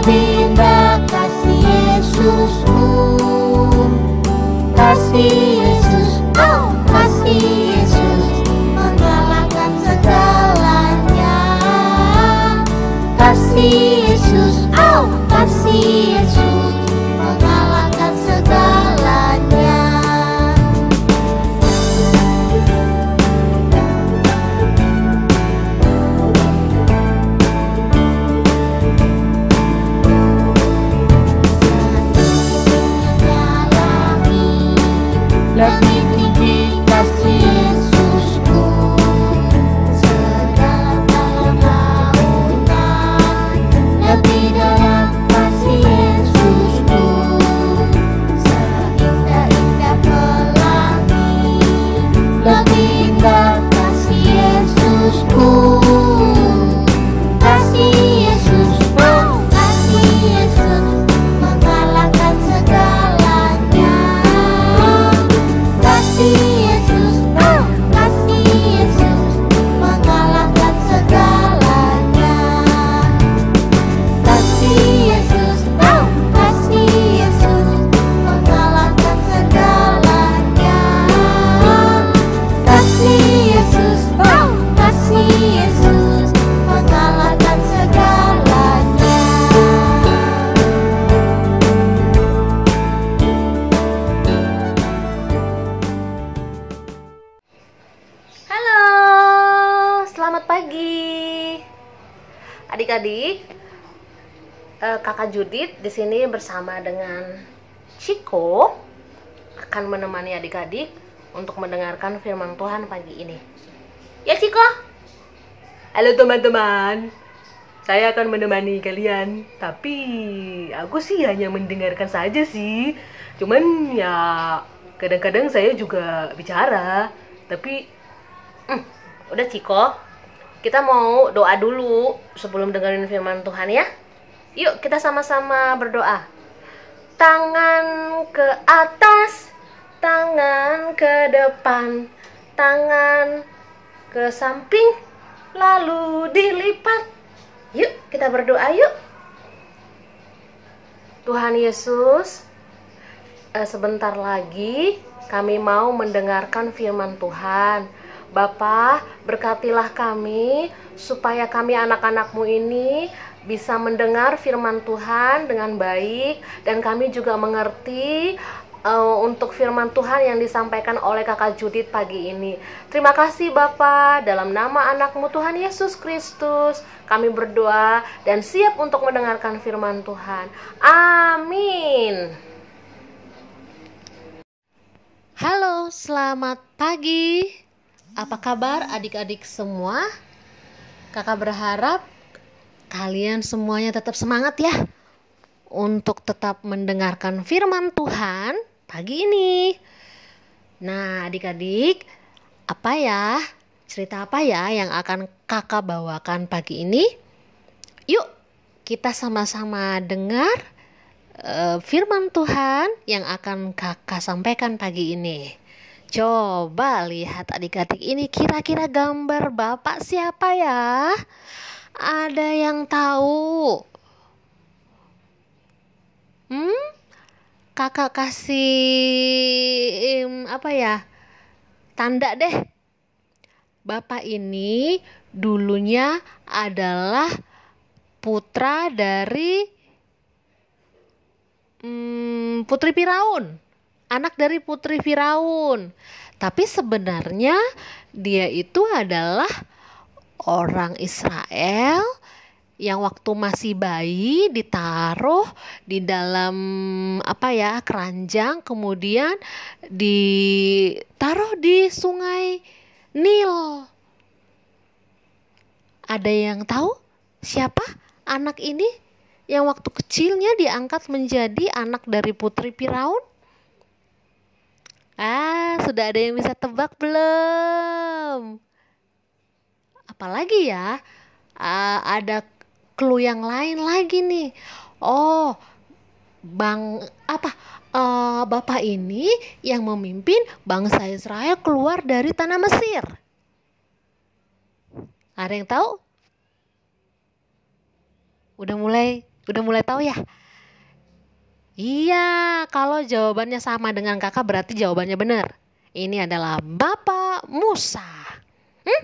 lebih indah kasih Yesusku kasih Yesus oh kasih Yesus mengalahkan segalanya kasih Yesus oh kasih Yesus lebih Adik-adik, eh, Kakak Judit di sini bersama dengan Ciko akan menemani adik-adik untuk mendengarkan firman Tuhan pagi ini. Ya, Ciko. Halo teman-teman. Saya akan menemani kalian, tapi aku sih hanya mendengarkan saja sih. Cuman ya kadang-kadang saya juga bicara, tapi Hmm, udah Ciko, kita mau doa dulu sebelum dengerin firman Tuhan ya. Yuk kita sama-sama berdoa. Tangan ke atas, tangan ke depan, tangan ke samping, lalu dilipat. Yuk kita berdoa yuk. Tuhan Yesus, eh, sebentar lagi kami mau mendengarkan firman Tuhan. Bapa, berkatilah kami supaya kami anak-anakmu ini bisa mendengar firman Tuhan dengan baik dan kami juga mengerti eh, untuk firman Tuhan yang disampaikan oleh kakak Judit pagi ini. Terima kasih Bapa, dalam nama anakmu Tuhan Yesus Kristus, kami berdoa dan siap untuk mendengarkan firman Tuhan. Amin. Halo, selamat pagi. Apa kabar adik-adik semua? Kakak berharap kalian semuanya tetap semangat ya untuk tetap mendengarkan firman Tuhan pagi ini. Nah, adik-adik, apa ya? Cerita apa ya yang akan Kakak bawakan pagi ini? Yuk, kita sama-sama dengar eh, firman Tuhan yang akan Kakak sampaikan pagi ini. Coba lihat adik-adik ini kira-kira gambar Bapak siapa ya? Ada yang tahu? Hmm? Kakak kasih em, apa ya? Tanda deh. Bapak ini dulunya adalah putra dari hmm, Putri Firaun, anak dari Putri Firaun. Tapi sebenarnya dia itu adalah orang Israel yang waktu masih bayi ditaruh di dalam apa ya keranjang kemudian ditaruh di sungai Nil. Ada yang tahu siapa anak ini yang waktu kecilnya diangkat menjadi anak dari putri Firaun? Ah, sudah ada yang bisa tebak belum? Apalagi ya? Ah, ada clue yang lain lagi nih. Oh, Bang apa? eh, Bapak ini yang memimpin bangsa Israel keluar dari tanah Mesir. Ada yang tahu? Udah mulai Udah mulai tahu ya? Iya, kalau jawabannya sama dengan kakak berarti jawabannya benar. Ini adalah Bapak Musa. Hmm?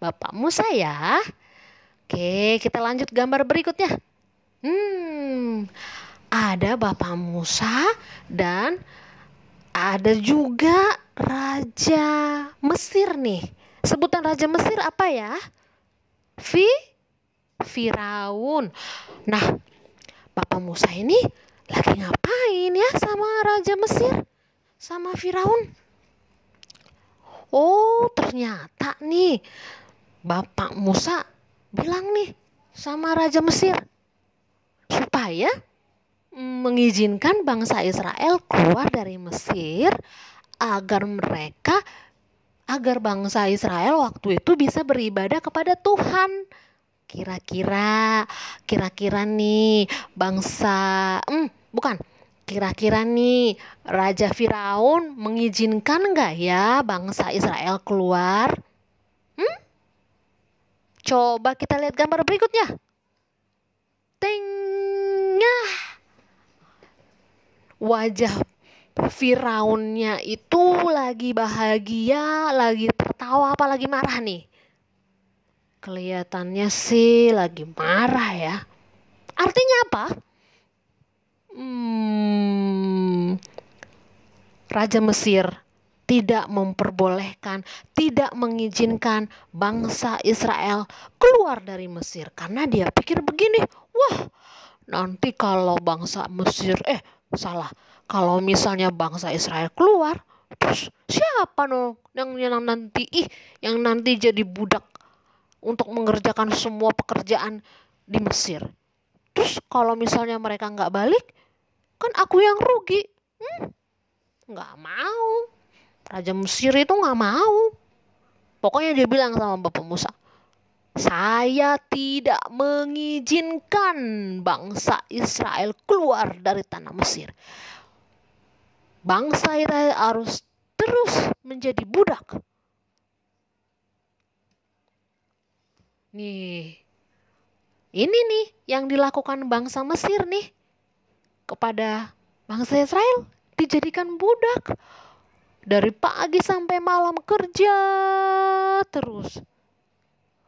Bapak Musa ya. Oke, kita lanjut gambar berikutnya. Hmm, ada Bapak Musa dan ada juga Raja Mesir nih. Sebutan Raja Mesir apa ya? Fi Firaun. Nah, Bapak Musa ini lagi ngapain ya sama Raja Mesir? Sama Firaun? Oh, ternyata nih Bapak Musa bilang nih sama Raja Mesir supaya mengizinkan bangsa Israel keluar dari Mesir agar mereka agar bangsa Israel waktu itu bisa beribadah kepada Tuhan. Kira-kira kira-kira nih bangsa hmm, bukan kira-kira nih Raja Firaun mengizinkan nggak ya bangsa Israel keluar? Hmm? Coba kita lihat gambar berikutnya. Tengah. Wajah Firaunnya itu lagi bahagia, lagi tertawa apa lagi marah nih? Kelihatannya sih lagi marah ya. Artinya apa? Hmm, Raja Mesir tidak memperbolehkan, tidak mengizinkan bangsa Israel keluar dari Mesir karena dia pikir begini, wah nanti kalau bangsa Mesir eh salah, kalau misalnya bangsa Israel keluar, terus siapa no yang, yang nanti ih yang nanti jadi budak untuk mengerjakan semua pekerjaan di Mesir. Terus kalau misalnya mereka nggak balik, kan aku yang rugi. Hmm, nggak mau. Raja Mesir itu nggak mau. Pokoknya dia bilang sama Bapak Musa, saya tidak mengizinkan bangsa Israel keluar dari tanah Mesir. Bangsa Israel harus terus menjadi budak. Nih, ini nih yang dilakukan bangsa Mesir nih kepada bangsa Israel dijadikan budak dari pagi sampai malam kerja terus.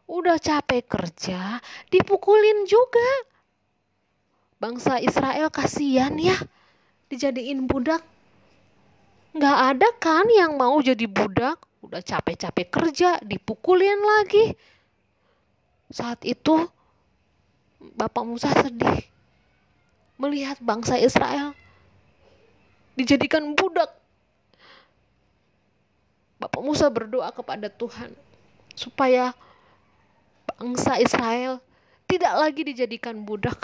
Udah capek kerja, dipukulin juga. Bangsa Israel kasihan ya, dijadiin budak. Nggak ada kan yang mau jadi budak, udah capek-capek kerja, dipukulin lagi. Saat itu Bapak Musa sedih melihat bangsa Israel dijadikan budak Bapak Musa berdoa kepada Tuhan supaya bangsa Israel tidak lagi dijadikan budak.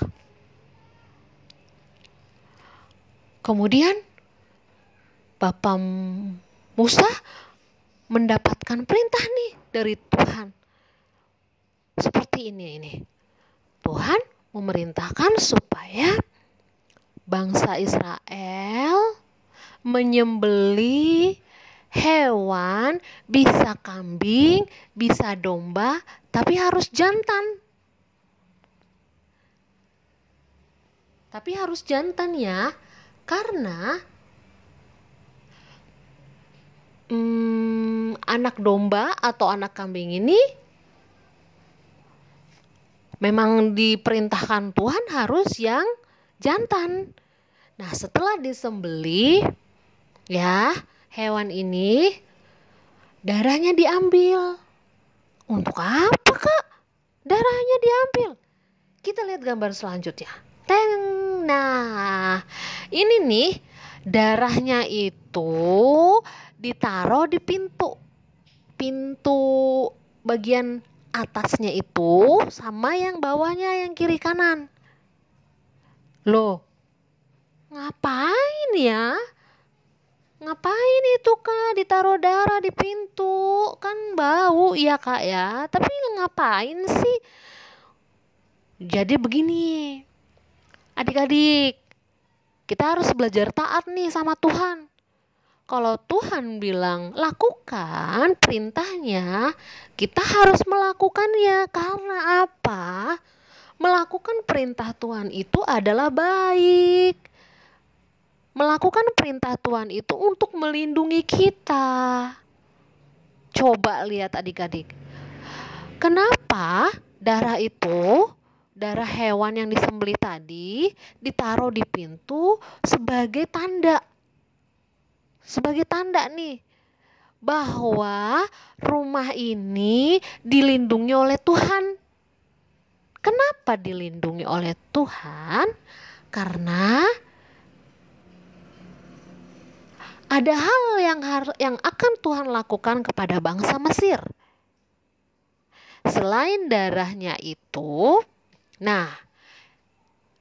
Kemudian Bapak Musa mendapatkan perintah nih dari Tuhan. Seperti ini ini. Tuhan memerintahkan supaya bangsa Israel menyembeli hewan, bisa kambing, bisa domba, tapi harus jantan. Tapi harus jantan ya, karena hmm, anak domba atau anak kambing ini memang diperintahkan Tuhan harus yang jantan. Nah, setelah disembeli ya, hewan ini darahnya diambil. Untuk apa kak? Darahnya diambil. Kita lihat gambar selanjutnya. Teng. Nah, ini nih darahnya itu ditaruh di pintu. Pintu bagian atasnya itu sama yang bawahnya yang kiri kanan. Loh, ngapain ya? Ngapain itu kak ditaruh darah di pintu? Kan bau ya kak ya. Tapi ngapain sih? Jadi begini, adik-adik, kita harus belajar taat nih sama Tuhan. Kalau Tuhan bilang lakukan perintahnya, kita harus melakukannya. Karena apa? melakukan perintah Tuhan itu adalah baik. Melakukan perintah Tuhan itu untuk melindungi kita. Coba lihat adik-adik. Kenapa darah itu, darah hewan yang disembelih tadi ditaruh di pintu sebagai tanda? Sebagai tanda nih bahwa rumah ini dilindungi oleh Tuhan. Kenapa dilindungi oleh Tuhan? Karena ada hal yang yang akan Tuhan lakukan kepada bangsa Mesir. Selain darahnya itu, nah,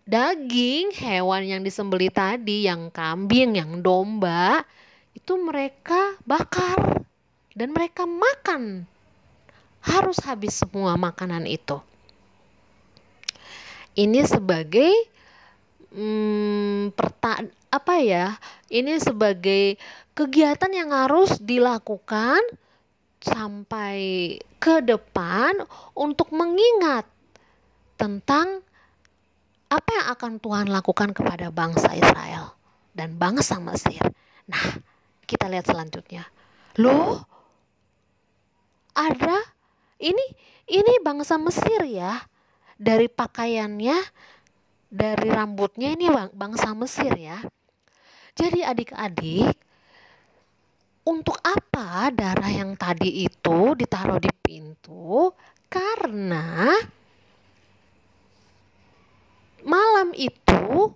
daging hewan yang disembelih tadi, yang kambing, yang domba, itu mereka bakar dan mereka makan. Harus habis semua makanan itu. Ini sebagai hmm, perta apa ya? Ini sebagai kegiatan yang harus dilakukan sampai ke depan untuk mengingat tentang apa yang akan Tuhan lakukan kepada bangsa Israel dan bangsa Mesir. Nah, kita lihat selanjutnya. Loh, ada ini ini bangsa Mesir ya. Dari pakaiannya, dari rambutnya ini bangsa Mesir ya. Jadi adik-adik, untuk apa darah yang tadi itu ditaruh di pintu? Karena malam itu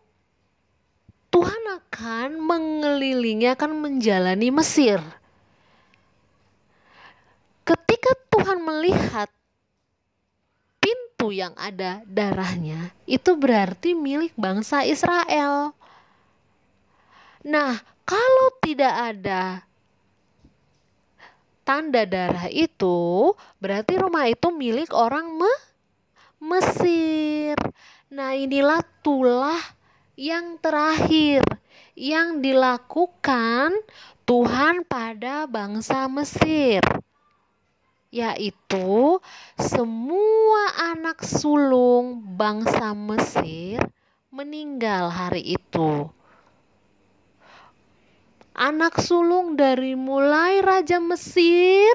Tuhan akan mengelilingi, akan menjalani Mesir. Ketika Tuhan melihat pintu yang ada darahnya, itu berarti milik bangsa Israel. Nah, kalau tidak ada tanda darah itu, berarti rumah itu milik orang Me Mesir. Nah, inilah tulah yang terakhir yang dilakukan Tuhan pada bangsa Mesir yaitu semua anak sulung bangsa Mesir meninggal hari itu. Anak sulung dari mulai raja Mesir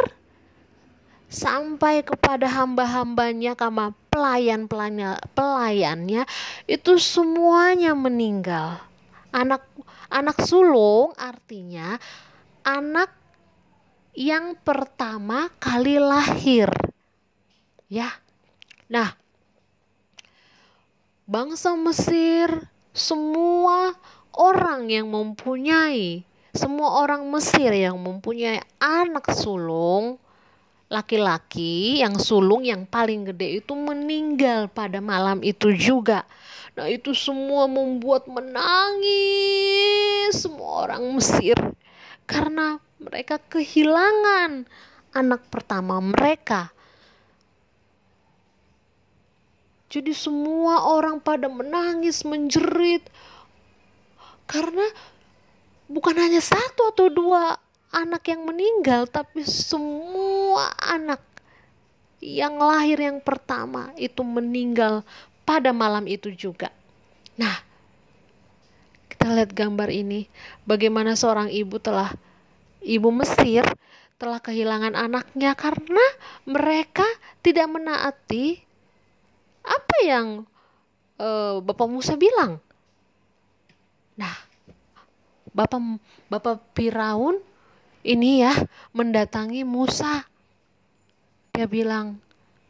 sampai kepada hamba-hambanya pelayan-pelayannya pelayannya itu semuanya meninggal. Anak anak sulung artinya anak yang pertama kali lahir. Ya. Nah, bangsa Mesir semua orang yang mempunyai semua orang Mesir yang mempunyai anak sulung laki-laki yang sulung yang paling gede itu meninggal pada malam itu juga. Nah, itu semua membuat menangis semua orang Mesir karena mereka kehilangan anak pertama mereka. Jadi semua orang pada menangis, menjerit karena bukan hanya satu atau dua anak yang meninggal, tapi semua anak yang lahir yang pertama itu meninggal pada malam itu juga. Nah, kita lihat gambar ini, bagaimana seorang ibu telah ibu Mesir telah kehilangan anaknya karena mereka tidak menaati apa yang uh, Bapak Musa bilang. Nah, Bapak Bapak Firaun ini ya mendatangi Musa. Dia bilang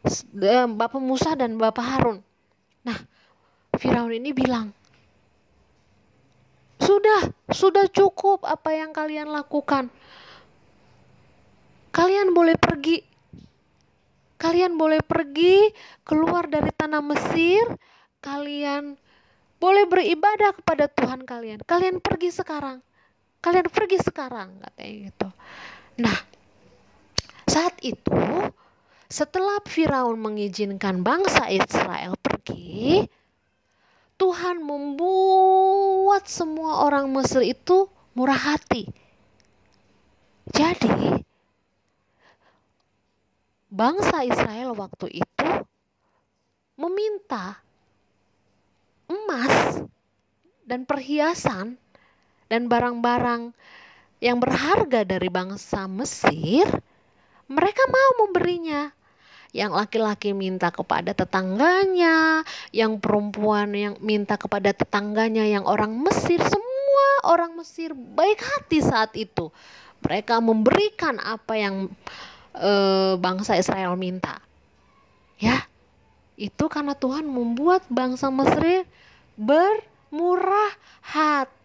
eh, Bapak Musa dan Bapak Harun. Nah, Firaun ini bilang, "Sudah, sudah cukup apa yang kalian lakukan. Kalian boleh pergi. Kalian boleh pergi keluar dari tanah Mesir. Kalian boleh beribadah kepada Tuhan kalian. Kalian pergi sekarang. Kalian pergi sekarang, katanya gitu. Nah, saat itu setelah Firaun mengizinkan bangsa Israel pergi, Tuhan membuat semua orang Mesir itu murah hati. Jadi, bangsa Israel waktu itu meminta emas dan perhiasan dan barang-barang yang berharga dari bangsa Mesir, mereka mau memberinya. Yang laki-laki minta kepada tetangganya, yang perempuan yang minta kepada tetangganya yang orang Mesir, semua orang Mesir baik hati saat itu. Mereka memberikan apa yang e, bangsa Israel minta. Ya, itu karena Tuhan membuat bangsa Mesir bermurah hati.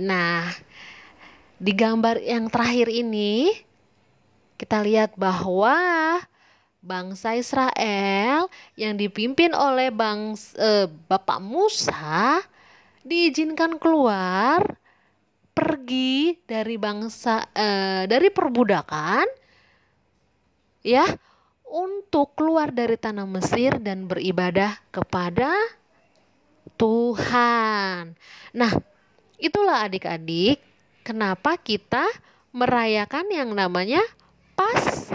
Nah, di gambar yang terakhir ini kita lihat bahwa bangsa Israel yang dipimpin oleh bangs, eh, Bapak Musa diizinkan keluar pergi dari bangsa eh, dari perbudakan ya untuk keluar dari tanah Mesir dan beribadah kepada Tuhan. Nah, itulah adik-adik kenapa kita merayakan yang namanya Pas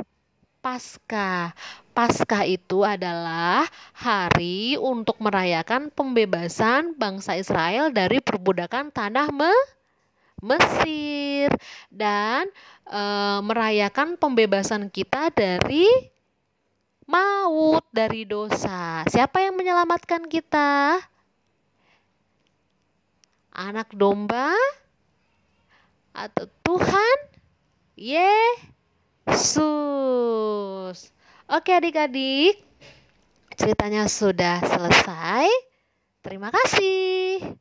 Paskah. Paskah itu adalah hari untuk merayakan pembebasan bangsa Israel dari perbudakan tanah Me Mesir dan e, merayakan pembebasan kita dari maut, dari dosa. Siapa yang menyelamatkan kita? Anak domba atau Tuhan? Yesus. Oke adik-adik, ceritanya sudah selesai. Terima kasih.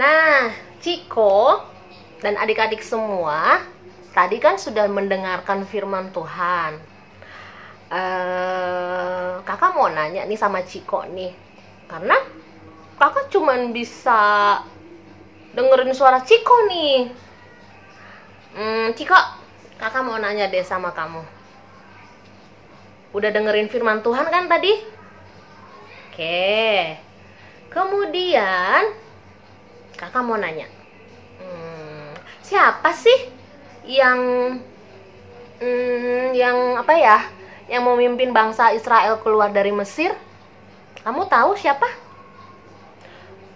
Nah, Ciko dan adik-adik semua tadi kan sudah mendengarkan firman Tuhan. Uh, kakak mau nanya nih sama Ciko nih, karena kakak cuman bisa dengerin suara Ciko nih. Hmm, Ciko, kakak mau nanya deh sama kamu. Udah dengerin firman Tuhan kan tadi? Oke. Kemudian, kakak mau nanya. Hmm, siapa sih yang hmm, yang apa ya? Yang memimpin bangsa Israel keluar dari Mesir? Kamu tahu siapa?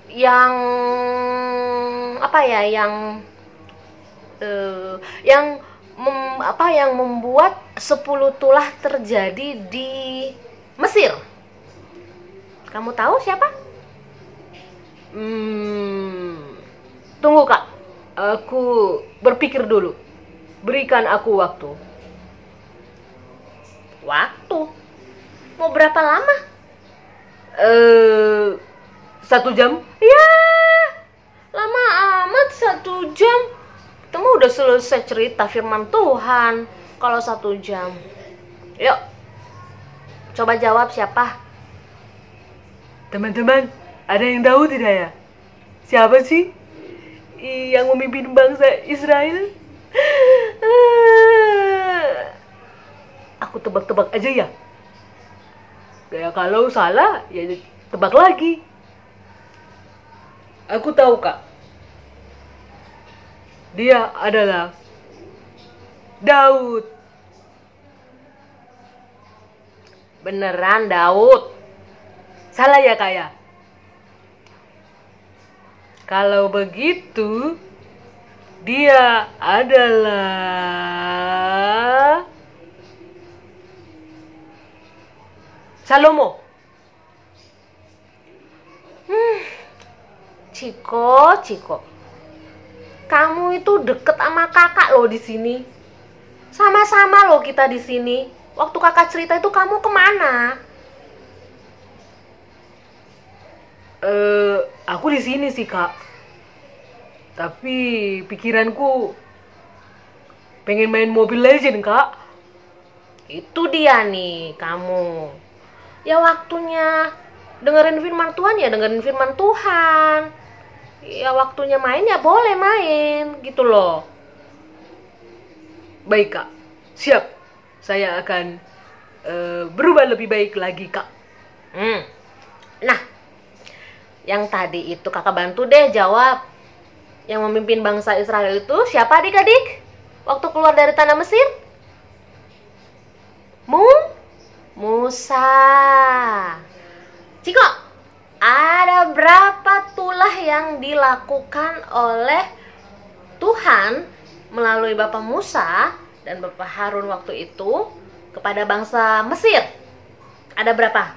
Yang apa ya yang uh, yang mem, apa yang membuat sepuluh tulah terjadi di Mesir. Kamu tahu siapa? Hmm, tunggu kak. Aku berpikir dulu. Berikan aku waktu. Waktu? Mau berapa lama eh satu jam ya Lama amat satu jam. Temu udah selesai cerita firman Tuhan. Kalau satu jam. Yuk. Coba jawab siapa? Teman-teman, ada yang tahu tidak ya? Siapa sih yang memimpin bangsa Israel? Aku tebak-tebak aja ya. Ya kalau salah, ya tebak lagi. Aku tahu kak. Dia adalah Daud. Beneran Daud? Salah ya kak ya? Kalau begitu, dia adalah Salomo. Hmm. Ciko, Ciko. Kamu itu deket sama kakak loh di sini. Sama-sama loh kita di sini. Waktu kakak cerita itu kamu ke mana? Eh, uh, aku di sini sih kak. Tapi pikiranku pengen main Mobile Legend kak. Itu dia nih kamu. Ya waktunya dengerin firman Tuhan ya dengerin firman Tuhan. Ya waktunya main ya boleh main gitu loh. Baik kak. Siap. Saya akan uh, berubah lebih baik lagi kak. Hmm. nah yang tadi itu kakak bantu deh jawab. Yang memimpin bangsa Israel itu siapa adik-adik? Waktu keluar dari tanah Mesir? Mung Musa. Ciko, ada berapa tulah yang dilakukan oleh Tuhan melalui Bapak Musa dan Bapak Harun waktu itu kepada bangsa Mesir? Ada berapa?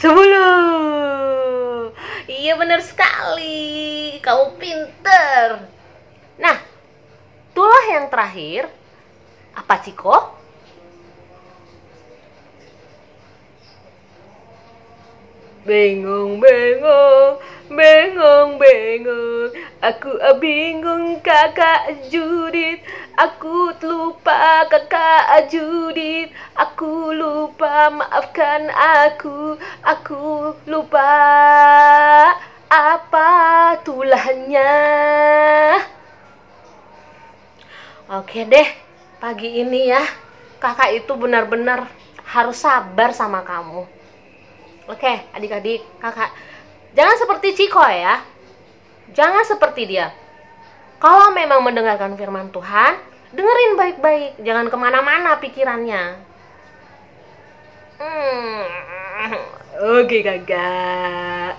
Sepuluh. Iya benar sekali. Kamu pinter. Nah, tulah yang terakhir apa Ciko? Bengong, bengong, bengong, bengong. Aku bingung kakak Judit. Aku lupa kakak Judit. Aku lupa maafkan aku. Aku lupa apa tulahnya. Oke deh, pagi ini ya, kakak itu benar-benar harus sabar sama kamu. Oke, adik-adik, kakak, jangan seperti Ciko ya. Jangan seperti dia. Kalau memang mendengarkan firman Tuhan, dengerin baik-baik, jangan ke mana-mana pikirannya. Hmm. Oke kakak.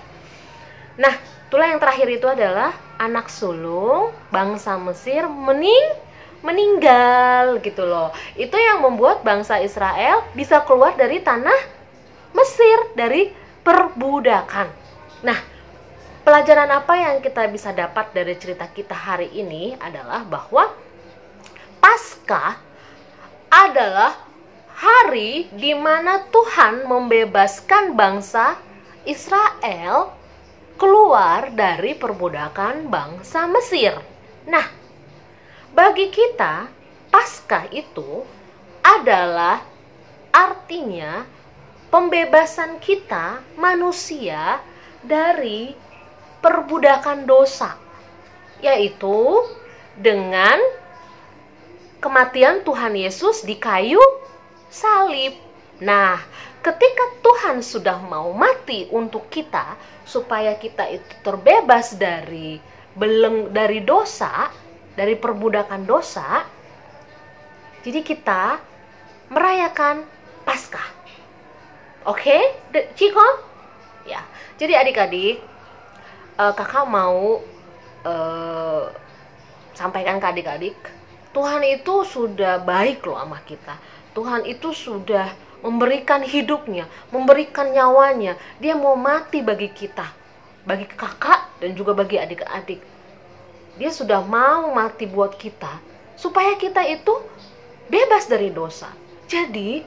Nah, itulah yang terakhir itu adalah anak sulung bangsa Mesir mening meninggal gitu loh. Itu yang membuat bangsa Israel bisa keluar dari tanah Mesir dari perbudakan. Nah, pelajaran apa yang kita bisa dapat dari cerita kita hari ini adalah bahwa Paskah adalah hari di mana Tuhan membebaskan bangsa Israel keluar dari perbudakan bangsa Mesir. Nah, bagi kita, Paskah itu adalah artinya pembebasan kita manusia dari perbudakan dosa, yaitu dengan kematian Tuhan Yesus di kayu salib. Nah, ketika Tuhan sudah mau mati untuk kita supaya kita itu terbebas dari beleng dari dosa, dari perbudakan dosa, jadi kita merayakan Paskah. Oke, okay? Ciko? Ya. Jadi adik-adik, uh, kakak mau uh, sampaikan ke adik-adik, Tuhan itu sudah baik loh sama kita. Tuhan itu sudah memberikan hidupnya, memberikan nyawanya. Dia mau mati bagi kita, bagi kakak dan juga bagi adik-adik. Dia sudah mau mati buat kita supaya kita itu bebas dari dosa. Jadi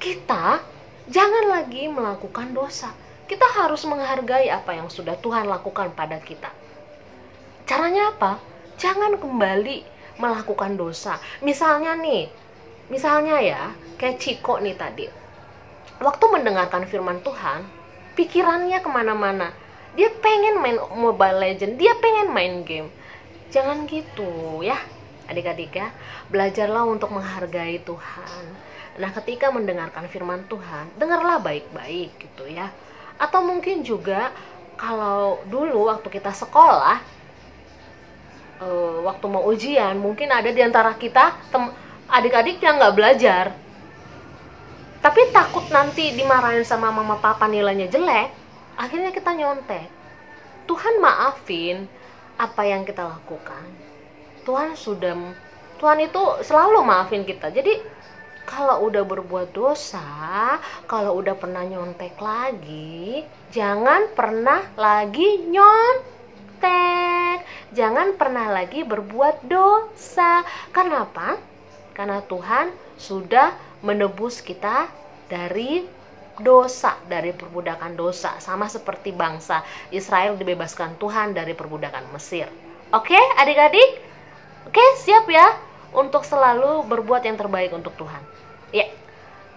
kita jangan lagi melakukan dosa. Kita harus menghargai apa yang sudah Tuhan lakukan pada kita. Caranya apa? Jangan kembali melakukan dosa. Misalnya nih, misalnya ya, kayak Ciko nih tadi. Waktu mendengarkan firman Tuhan, pikirannya ke mana-mana. Dia pengen main Mobile Legend, dia pengen main game. Jangan gitu ya, adik-adik ya. Belajarlah untuk menghargai Tuhan Nah, ketika mendengarkan firman Tuhan, dengarlah baik-baik gitu ya. Atau mungkin juga kalau dulu waktu kita sekolah, uh, waktu mau ujian, mungkin ada di antara kita adik-adik yang nggak belajar, tapi takut nanti dimarahin sama mama papa nilainya jelek, akhirnya kita nyontek. Tuhan maafin apa yang kita lakukan. Tuhan sudah Tuhan itu selalu maafin kita. Jadi kalau udah berbuat dosa, kalau udah pernah nyontek lagi, jangan pernah lagi nyontek. Jangan pernah lagi berbuat dosa. Kenapa? Karena Tuhan sudah menebus kita dari dosa, dari perbudakan dosa, sama seperti bangsa Israel dibebaskan Tuhan dari perbudakan Mesir. Oke, adik-adik? Oke, siap ya untuk selalu berbuat yang terbaik untuk Tuhan. Ya,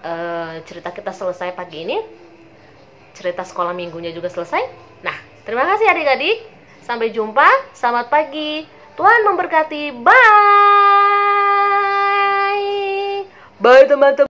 uh, cerita kita selesai pagi ini. Cerita sekolah minggunya juga selesai. Nah, terima kasih adik-adik. Sampai jumpa. Selamat pagi. Tuhan memberkati. Bye. Bye teman-teman.